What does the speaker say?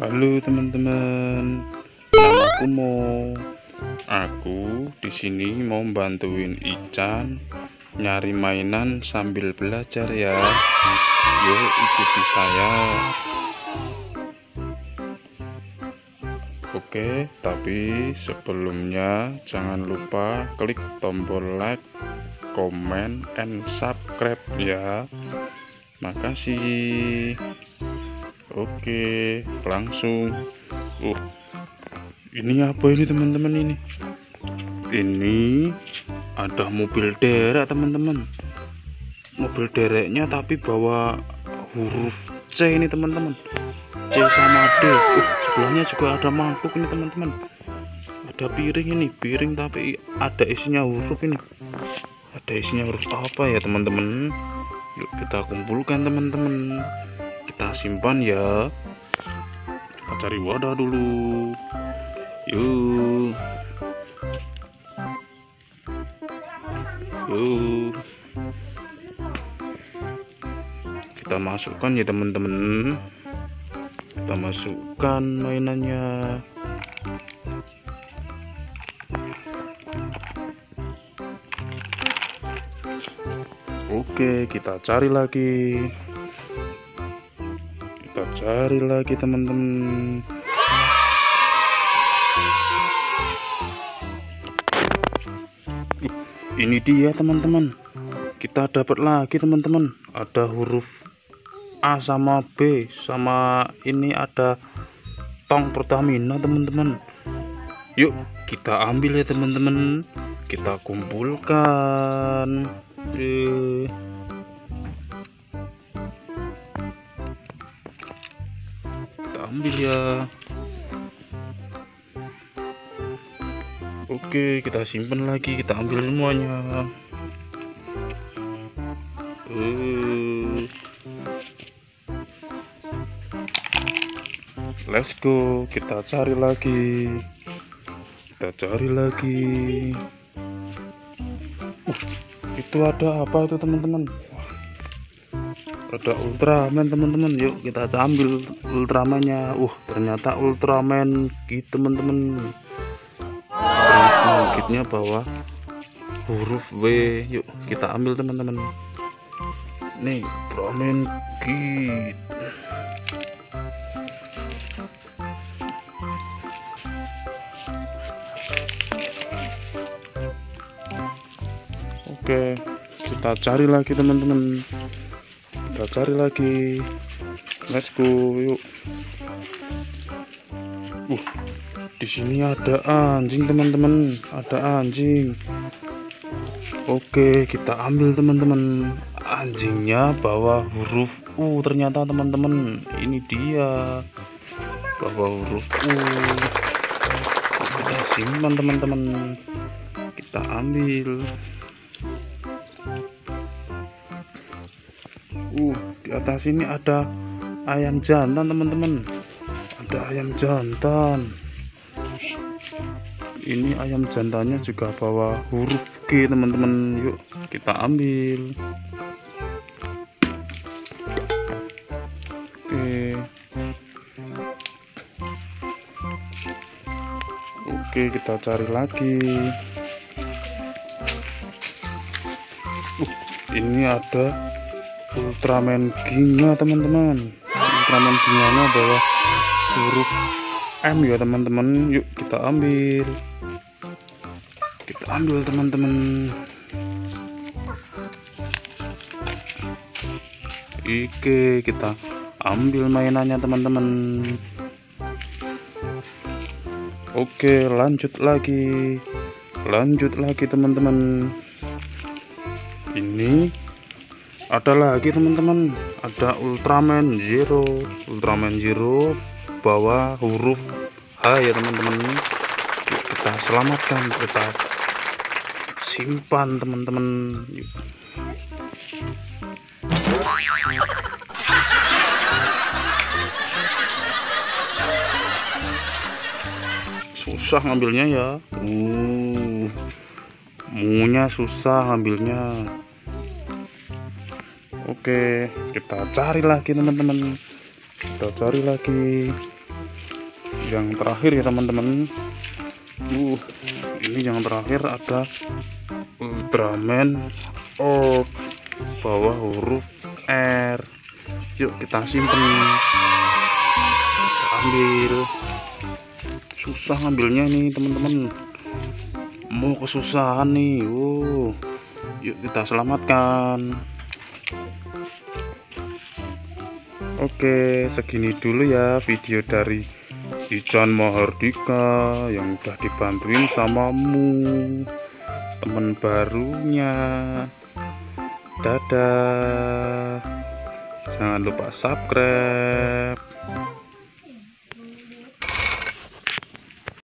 Halo teman-teman, namaku Mo. Aku di sini mau bantuin Ican nyari mainan sambil belajar ya. Yuk ikuti saya. Oke, tapi sebelumnya jangan lupa klik tombol like, comment, and subscribe ya. Makasih. Oke, langsung. Uh, ini apa ini teman-teman ini? Ini ada mobil derek teman-teman. Mobil dereknya tapi bawa huruf C ini teman-teman. C sama D. Uh, sebelahnya juga ada mangkuk ini teman-teman. Ada piring ini, piring tapi ada isinya huruf ini. Ada isinya huruf apa ya teman-teman? Yuk kita kumpulkan teman-teman kita simpan ya. Kita cari wadah dulu. Yuk. Yuk. Kita masukkan ya teman-teman. Kita masukkan mainannya. Oke, kita cari lagi kita cari lagi teman-teman. Ini dia teman-teman. Kita dapat lagi teman-teman. Ada huruf A sama B sama ini ada tong Pertamina teman-teman. Yuk kita ambil ya teman-teman. Kita kumpulkan Yuk. ambil ya oke kita simpan lagi kita ambil semuanya uh. let's go kita cari lagi kita cari lagi uh, itu ada apa itu teman-teman ada Ultraman teman-teman. Yuk kita ambil Ultramannya. Uh ternyata Ultraman gitu teman-teman. Kitnya bawah. Huruf W. Yuk kita ambil teman-teman. Nih Ultraman kit oke kita cari lagi teman-teman kita cari lagi. Let's go yuk. Uh di sini ada anjing teman-teman. Ada anjing. Oke kita ambil teman-teman. Anjingnya bawa huruf U ternyata teman-teman. Ini dia. Bawa huruf U. Kita simpan teman-teman. Kita ambil uh di atas ini ada ayam jantan teman-teman. Ada ayam jantan. Ini ayam jantannya juga bawa huruf G teman-teman. Yuk kita ambil. Oke. Oke kita cari lagi. Uh, ini ada Ultraman Ginga teman-teman. Ultraman Ginganya bawa huruf M ya teman-teman. Yuk kita ambil. Kita ambil teman-teman. Oke kita ambil mainannya teman-teman. Oke lanjut lagi. Lanjut lagi teman-teman. Ini ada lagi teman-teman. Ada Ultraman Zero. Ultraman Zero bawa huruf H ya teman-teman. Kita selamatkan kita simpan teman-teman. Susah ngambilnya ya. Uh munya susah ngambilnya oke kita cari lagi teman-teman. Kita cari lagi. Yang terakhir ya teman-teman. Uh ini yang terakhir ada Ultraman. O bawah huruf R. Yuk kita simpen. Kita ambil. Susah ngambilnya nih teman-teman. Mau kesusahan nih. Uh yuk kita selamatkan Oke, segini dulu ya video dari Ican Mahardika yang udah dibantuin sama Mu teman barunya. Dadah. Jangan lupa subscribe.